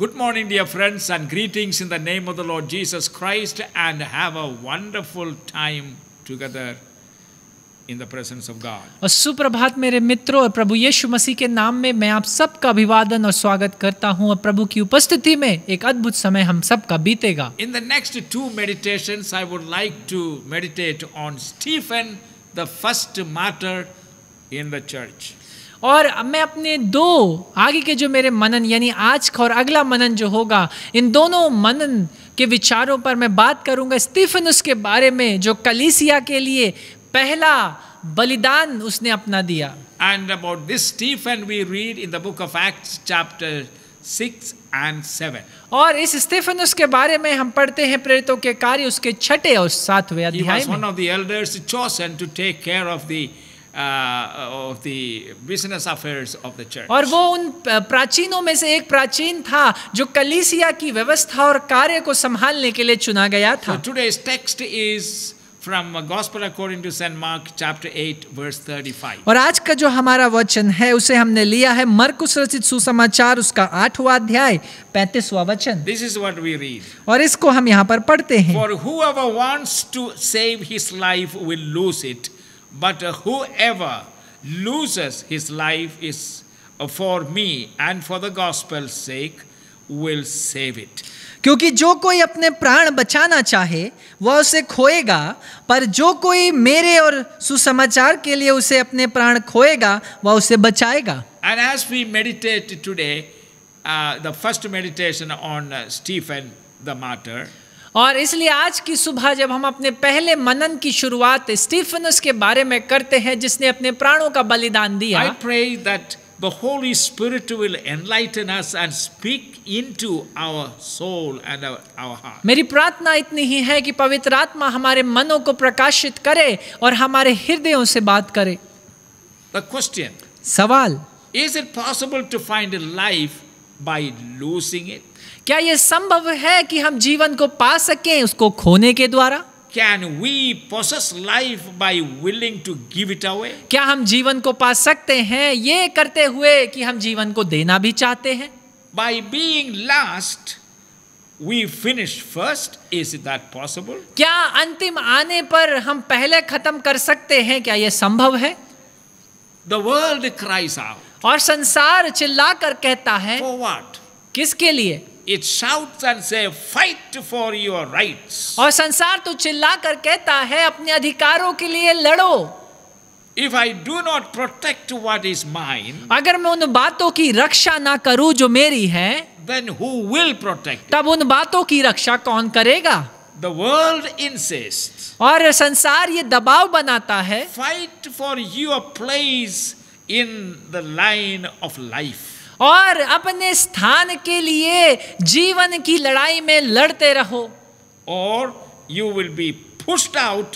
Good morning, dear friends, and greetings in the name of the Lord Jesus Christ, and have a wonderful time together in the presence of God. और सुप्रभात मेरे मित्रों और प्रभु यीशु मसीह के नाम में मैं आप सबका अभिवादन और स्वागत करता हूं और प्रभु की उपस्थिति में एक अद्भुत समय हम सबका बीतेगा In the next two meditations, I would like to meditate on Stephen, the first martyr in the church. और मैं अपने दो आगे के जो मेरे मनन यानी आज का और अगला मनन जो होगा इन दोनों मनन के विचारों पर मैं बात करूँगा स्टीफनुस के बारे में जो कलीसिया के लिए पहला बलिदान उसने अपना दिया and about this Stephen we read in the book of Acts, chapter 6 and 7. और इस स्टीफनुस के बारे में हम पढ़ते हैं प्रेरितों के कार्य उसके छठे और सातवें अध्याय में of the elders chosen to take care of the uh, of the business affairs of the church. और वो उन प्राचीनों में से एक प्राचीन था जो कलीसिया की व्यवस्था और कार्य को संभालने के लिए चुना गया था today's text is from uh, Gospel according to St. Mark, chapter 8, verse 35. और आज का जो हमारा वचन है उसे हमने लिया है मरकुस रचित सुसमाचार उसका आठवां अध्याय पैंतीसवां वचन This is what we read. और इसको हम यहाँ पर पढ़ते हैं For whoever wants to save his life will lose it, but uh, whoever loses his life is uh, for me and for the gospel's sake will save it. क्योंकि जो कोई अपने प्राण बचाना चाहे वह उसे खोएगा पर जो कोई मेरे और सुसमाचार के लिए उसे अपने प्राण खोएगा वह उसे बचाएगा And as we meditate today, uh, the first meditation on uh, Stephen the martyr, और इसलिए आज की सुबह जब हम अपने पहले मनन की शुरुआत स्टीफनस के बारे में करते हैं जिसने अपने प्राणों का बलिदान दिया। I pray that the holy spirit will enlighten us and speak into our soul and our heart मेरी प्रार्थना इतनी ही है कि पवित्र आत्मा हमारे मनों को प्रकाशित करे और हमारे हृदयों से बात करे। द क्वेश्चन सवाल is it possible to find life by losing it क्या यह संभव है कि हम जीवन को पा सकें उसको खोने के द्वारा Can we possess life by willing to give it away? क्या हम जीवन को पा सकते हैं ये करते हुए कि हम जीवन को देना भी चाहते हैं By being last, we finish first. Is that possible? क्या अंतिम आने पर हम पहले खत्म कर सकते हैं क्या यह संभव है The world cries out. और संसार चिल्लाकर कहता है For what? किसके लिए It shouts and says, Fight for your rights. और संसार तो चिल्लाकर कहता है अपने अधिकारों के लिए लड़ो If I do not protect what is mine, अगर मैं उन बातों की रक्षा ना करूँ जो मेरी है then who will protect it? तब उन बातों की रक्षा कौन करेगा The world insists. और संसार ये दबाव बनाता है Fight for your place in the line of life. और अपने स्थान के लिए जीवन की लड़ाई में लड़ते रहो। और you will be pushed out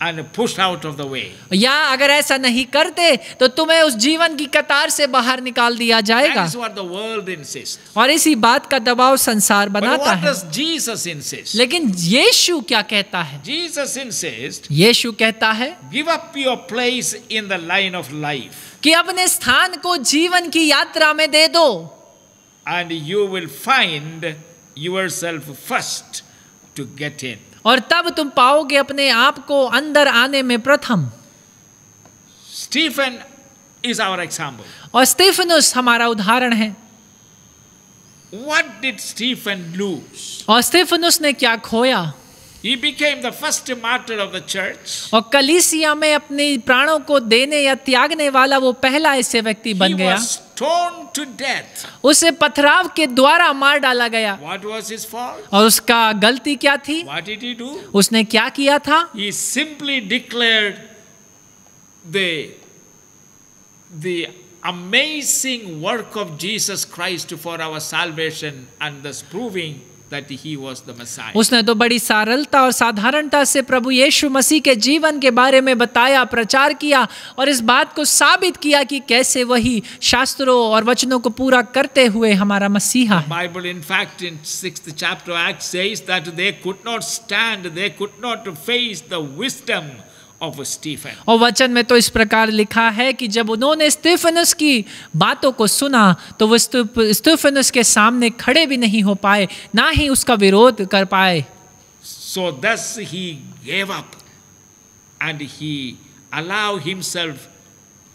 and pushed out of the way या अगर ऐसा नहीं करते तो तुम्हें उस जीवन की कतार से बाहर निकाल दिया जाएगा। वर्ल्ड इंसिस्ट और इसी बात का दबाव संसार बनाता है। जीसस इंसिस्ट लेकिन यीशु क्या कहता है? जीसस इंसिस्ट यीशु कहता है give up your place in the line of life कि अपने स्थान को जीवन की यात्रा में दे दो। And you will find find self first to get in और तब तुम पाओगे अपने आप को अंदर आने में प्रथम। स्टीफन इज़ आवर एग्ज़ाम्पल और स्टेफनुस हमारा उदाहरण है। What did Stephen lose? और स्टेफनुस ने क्या खोया? He became the first martyr of the church. और कलीसिया में अपने प्राणों को देने या त्यागने वाला वो पहला ऐसे व्यक्ति बन गया was stoned to death. उसे पथराव के द्वारा मार डाला गया What was his fault? और उसका गलती क्या थी What did he do? उसने क्या किया था He simply declared the, the amazing work of Jesus Christ for our salvation and thus proving that he was the Messiah. उसने तो बड़ी सरलता और साधारणता से प्रभु यीशु मसीह के जीवन के बारे में बताया प्रचार किया और इस बात को साबित किया कि कैसे वही शास्त्रों और वचनों को पूरा करते हुए हमारा मसीहा है Bible, in fact, in sixth chapter Acts says that they could not stand, they could not face the wisdom of Stephen. और वचन में तो इस प्रकार लिखा है कि जब उन्होंने स्टीफनस की बातों को सुना तो वो स्टीफनस के सामने खड़े भी नहीं हो पाए ना ही उसका विरोध कर पाए So thus he gave up and he allowed himself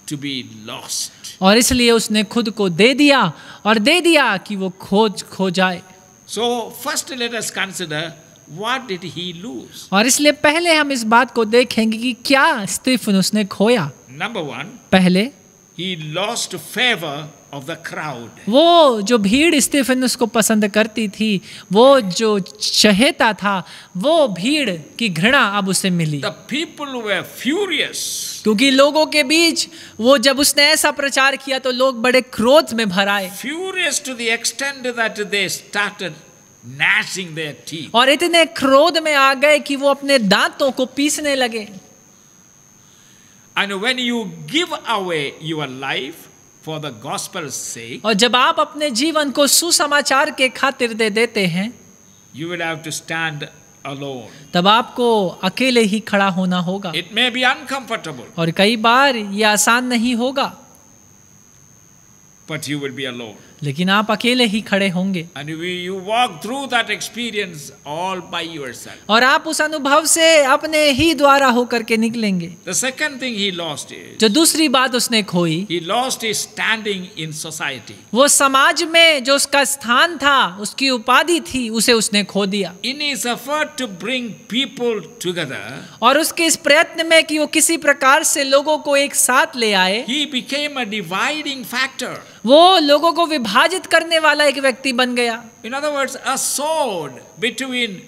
to be lost. और इसलिए उसने खुद को दे दिया और दे दिया कि वो खोज खो जाए So first let us consider what did he lose? और इसलिए पहले हम इस बात को देखेंगे कि क्या स्टीफनस ने खोया Number one, पहले he lost favor of the crowd. वो जो भीड़ स्टीफनस को पसंद करती थी वो जो चहेता था वो भीड़ की घृणा अब उसे मिली The people were furious. क्योंकि लोगों के बीच वो जब उसने ऐसा प्रचार किया तो लोग बड़े क्रोध में भर आए Furious to the extent that they started gnashing their teeth. और इतने क्रोध में आ गए कि वो अपने दांतों को पीसने लगे And when you give away your life for the gospel's sake, और जब आप अपने जीवन को सुसमाचार के खातिर दे देते हैं you will have to stand alone. तब आपको अकेले ही खड़ा होना होगा It may be uncomfortable, और कई बार ये आसान नहीं होगा but you will be alone. लेकिन आप अकेले ही खड़े होंगे। और आप उस अनुभव से अपने ही द्वारा होकर के निकलेंगे। जो दूसरी बात उसने खोई he lost his standing in society. वो समाज में जो उसका स्थान था उसकी उपाधि थी उसे उसने खो दिया। In is effort to bring people together और उसके इस प्रयत्न में कि वो किसी प्रकार से लोगों को एक साथ ले आए he became a dividing factor वो लोगों को विभाजित करने वाला एक व्यक्ति बन गया। इन other words a sword between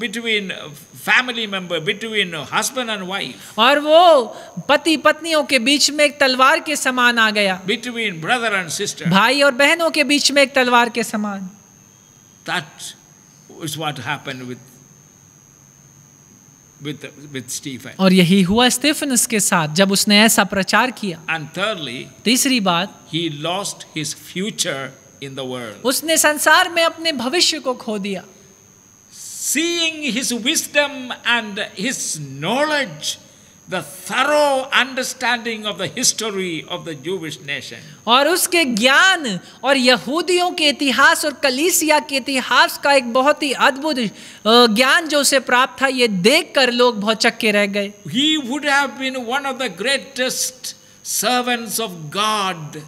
between family member between husband and wife और वो पति पत्नियों के बीच में एक तलवार के समान आ गया। बिटवीन ब्रदर एंड सिस्टर भाई और बहनों के बीच में एक तलवार के समान। That is what happened with with with Stephen. और यही हुआ स्टीफन के साथ जब उसने ऐसा प्रचार किया And thirdly, तीसरी बात he lost his future in the world. उसने संसार में अपने भविष्य को खो दिया Seeing his wisdom and his knowledge, the thorough understanding of the history of the Jewish nation. और उसके ज्ञान और यहूदियों के इतिहास और कलीसिया के इतिहास का एक बहुत ही अद्भुत अ, ज्ञान जो उसे प्राप्त था ये देखकर लोग बहुत चक्के रह गए He would have been one of the greatest servants of God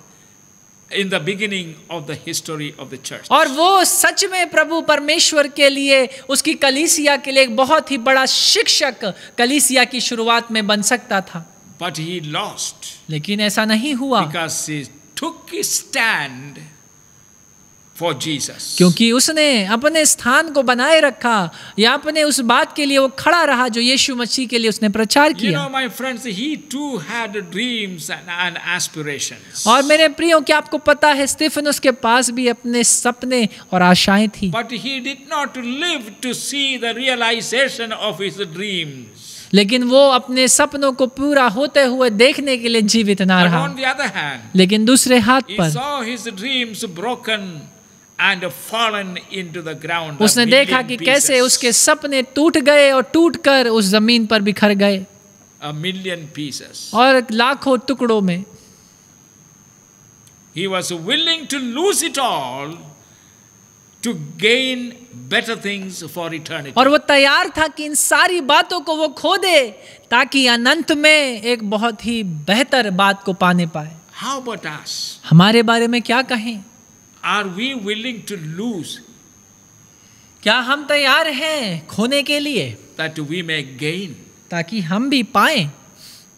in the beginning of the history of the church. और वो सच में प्रभु परमेश्वर के लिए उसकी कलीसिया के लिए एक बहुत ही बड़ा शिक्षक कलीसिया की शुरुआत में बन सकता था But he lost लेकिन ऐसा नहीं हुआ because he took his stand for Jesus. क्योंकि उसने अपने स्थान को बनाए रखा या अपने उस बात के लिए वो खड़ा रहा जो यीशु मसीह के लिए उसने प्रचार You किया know, my friends, he too had dreams and, and aspirations. और मेरे प्रियो क्या आपको पता है स्टीफनस के पास भी अपने सपने और आशाएँ थी But he did not live to see the realization of his dreams. लेकिन वो अपने सपनों को पूरा होते हुए देखने के लिए जीवित ना रहा hand, लेकिन दूसरे हाथ पर उसने देखा कि कैसे उसके सपने टूट गए और टूट कर उस ज़मीन पर बिखर गए million pieces. और लाखों टुकड़ों में He was willing to lose it all to gain better things for eternity. और वो तैयार था कि इन सारी बातों को वो खो दे ताकि अनंत में एक बहुत ही बेहतर बात को पाने पाए about us? हमारे बारे में क्या कहें are we willing to lose क्या हम तैयार हैं खोने के लिए? वी मे गेन ताकि हम भी पाए।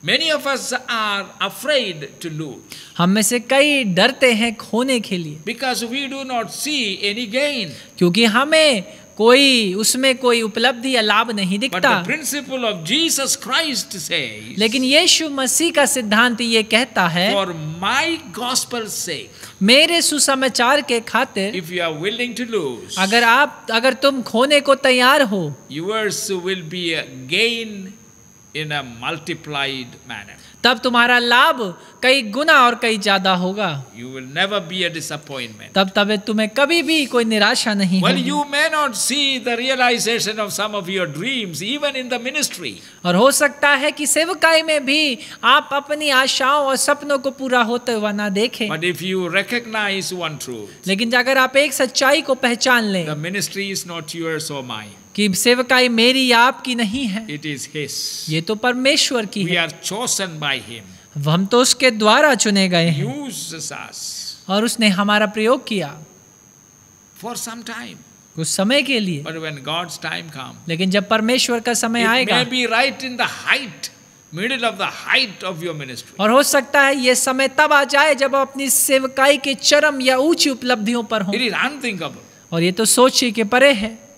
Many of us are afraid to lose हम में से कई डरते हैं खोने के लिए। Because we do not see any gain क्योंकि हमें कोई उसमें कोई उपलब्धि या लाभ नहीं दिखता। प्रिंसिपल ऑफ़ जीसस क्राइस्ट से लेकिन यीशु मसीह का सिद्धांत ये कहता है फॉर माई गॉस्पल से मेरे सुसमाचार के खातिर if you are willing to lose अगर आप अगर तुम खोने को तैयार हो yours will be gain in a multiplied manner तब तुम्हारा लाभ कई गुना और कई ज़्यादा होगा। You will never be a disappointment तब तब तुम्हें कभी भी कोई निराशा नहीं well, you may not see the realization of some of your dreams even in the ministry और हो सकता है कि सेवकाई में भी आप अपनी आशाओं और सपनों को पूरा होते हुआ ना देखें। But if you recognize one truth लेकिन अगर आप एक सच्चाई को पहचान लें the ministry is not your so mind कि सेवकाई मेरी या आपकी नहीं है। It is His. ये तो परमेश्वर की We है। are chosen by Him, हम तो उसके द्वारा चुने गए हैं। और उसने हमारा प्रयोग किया। For some time. कुछ समय के लिए। But when God's time comes, लेकिन जब परमेश्वर का समय आएगा may be right in the height, middle of the height of your ministry. और हो सकता है ये समय तब आ जाए जब आप अपनी सेवकाई के चरम या ऊँची उपलब्धियों पर हो। और ये तो सोचिए के परे है।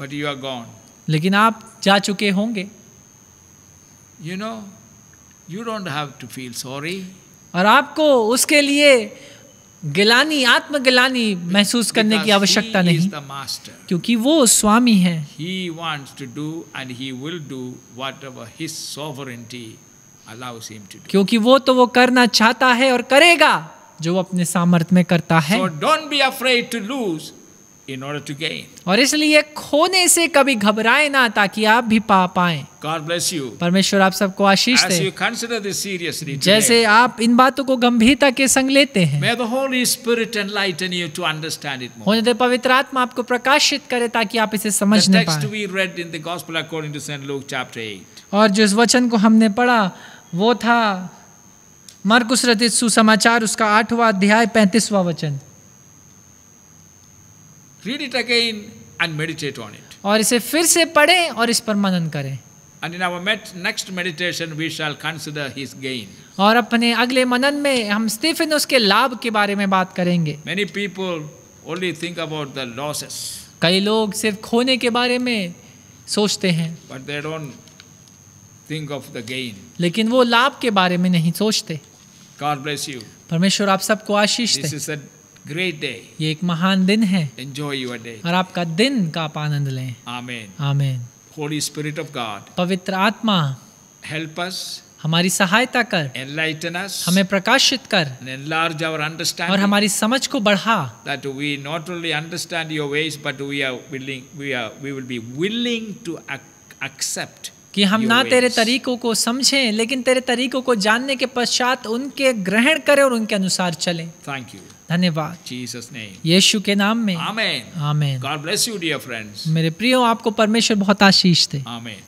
बट यू आर गॉन लेकिन आप जा चुके होंगे। You know you don't have to feel sorry और आपको उसके लिए गिलानी आत्मगिलानी महसूस करने की आवश्यकता नहीं क्योंकि वो स्वामी है। He wants to do and he will do what his sovereignty allows him to क्योंकि वो तो वो करना चाहता है और करेगा जो अपने सामर्थ्य में करता है। Don't be afraid to lose in order to gain. और इसलिए खोने से कभी घबराए ना ताकि आप भी पा पाए God bless you. परमेश्वर आप सबको आशीष As they you consider this seriously today, जैसे आप इन बातों को गंभीरता के संग लेते हैं may the Holy Spirit enlighten you to understand it more. होने दे पवित्र आत्मा आपको प्रकाशित करे ताकि आप इसे The समझ न text we read in the Gospel according to St. Luke chapter 8. और जो इस वचन को हमने पढ़ा वो था मरकुस रचित सुसमाचार उसका आठवां अध्याय पैंतीसवां वचन Read it again and meditate on it. और इसे फिर से पढ़ें और इस पर मनन करें And in our met- next meditation, we shall consider his gain. और अपने अगले मनन में हम स्टीफन के लाभ के बारे में बात करेंगे Many people only think about the losses, कई लोग सिर्फ़ खोने के बारे में सोचते हैं but they don't think of the gain. लेकिन वो लाभ के बारे में नहीं सोचते God bless you. परमेश्वर आप सबको आशीष This दे great day. ये एक महान दिन है Enjoy your day. और आपका दिन का आप आनंद लें Amen. आमीन Holy Spirit of God, पवित्र आत्मा help us, हमारी सहायता कर enlighten us, हमें प्रकाशित कर enlarge our understanding, और हमारी समझ को बढ़ा That we not only understand your ways, but we are willing, we are, we will be willing to accept कि हम ना तेरे तरीकों को समझें लेकिन तेरे तरीकों को जानने के पश्चात उनके ग्रहण करें और उनके अनुसार चलें Thank you. धन्यवाद। यीशु के नाम में। Amen amen God bless you dear friends मेरे प्रियो आपको परमेश्वर बहुत आशीष थे आमेन